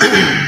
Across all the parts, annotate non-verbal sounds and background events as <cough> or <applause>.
Ahem. <clears throat>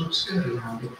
subservado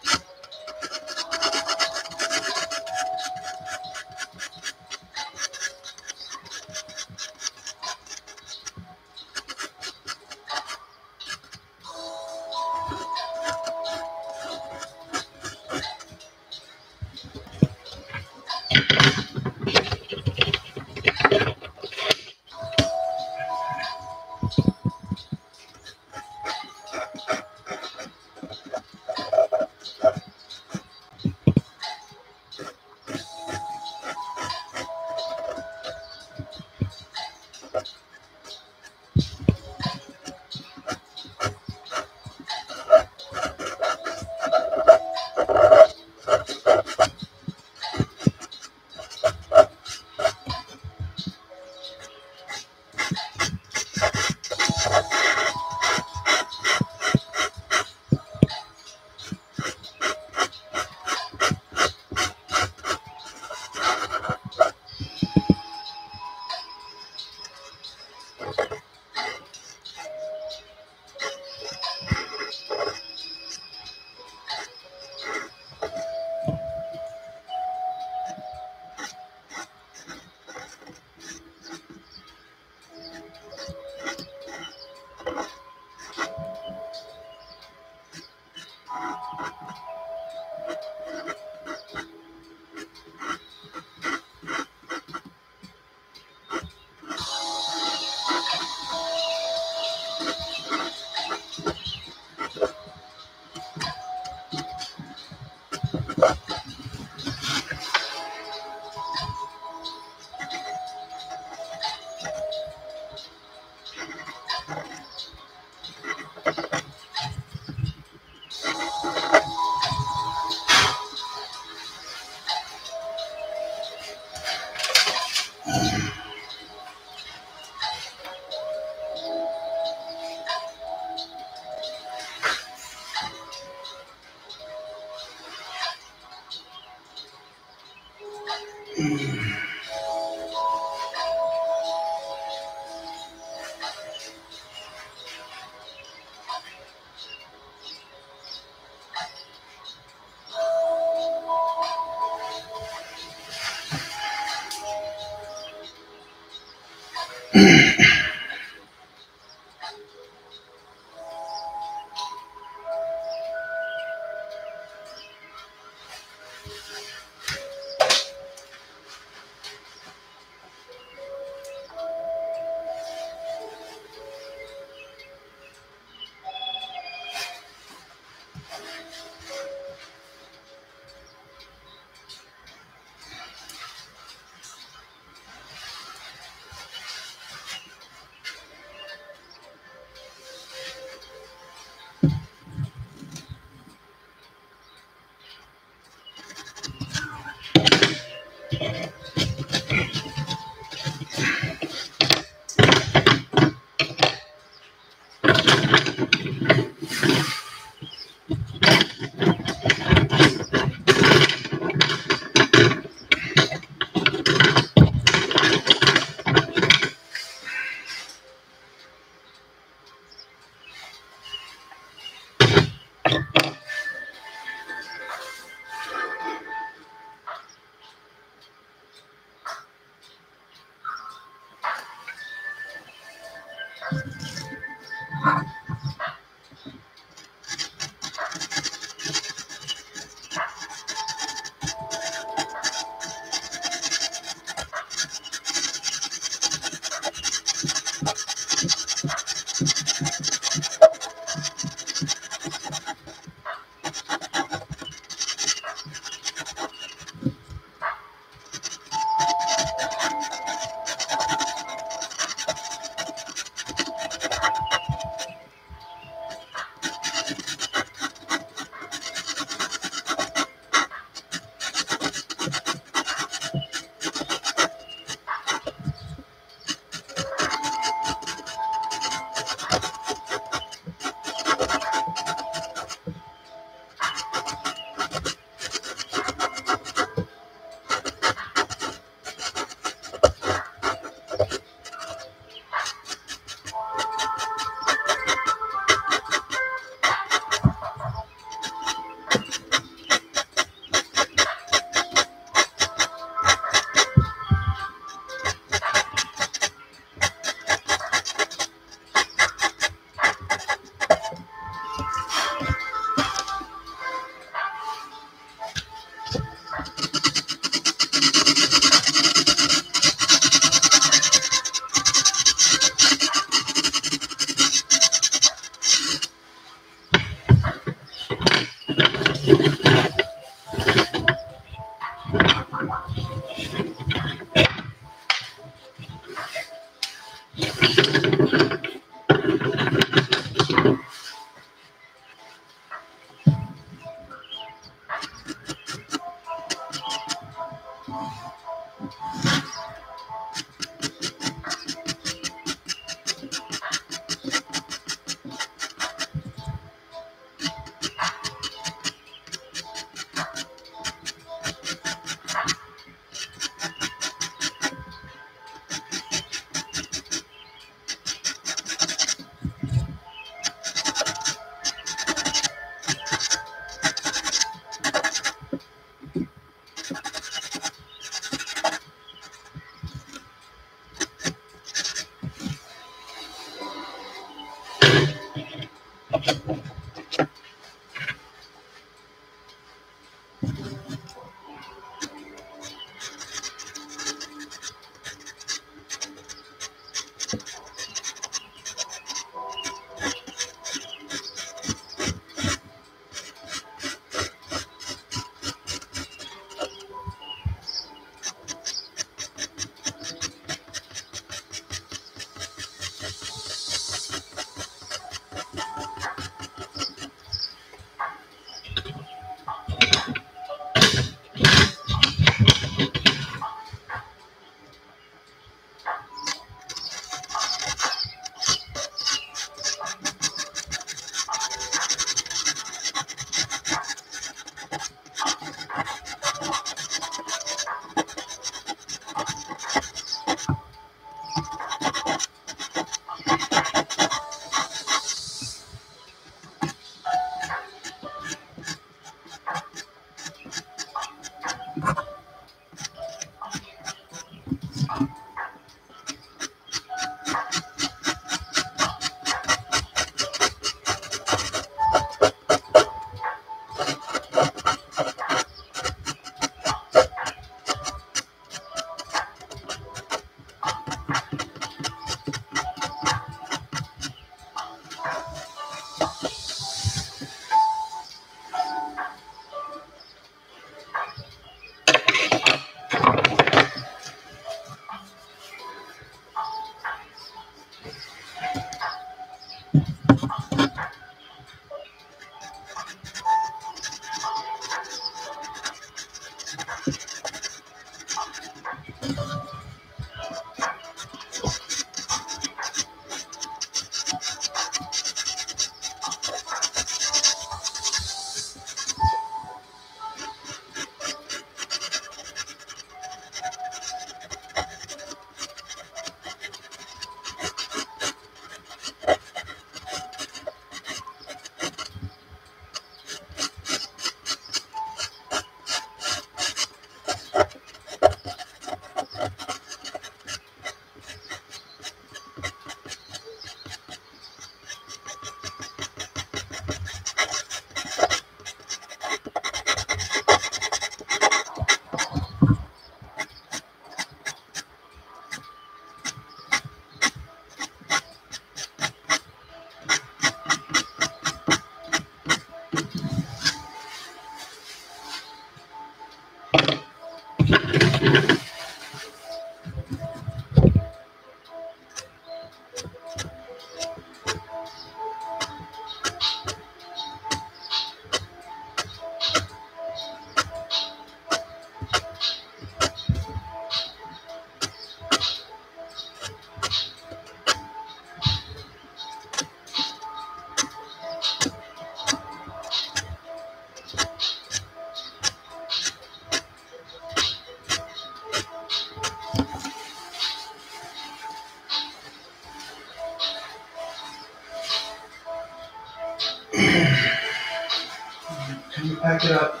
it up.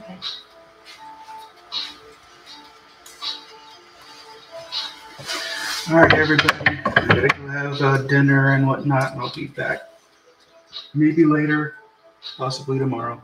Okay. All right, everybody. Go have uh, dinner and whatnot, and I'll be back maybe later, possibly tomorrow.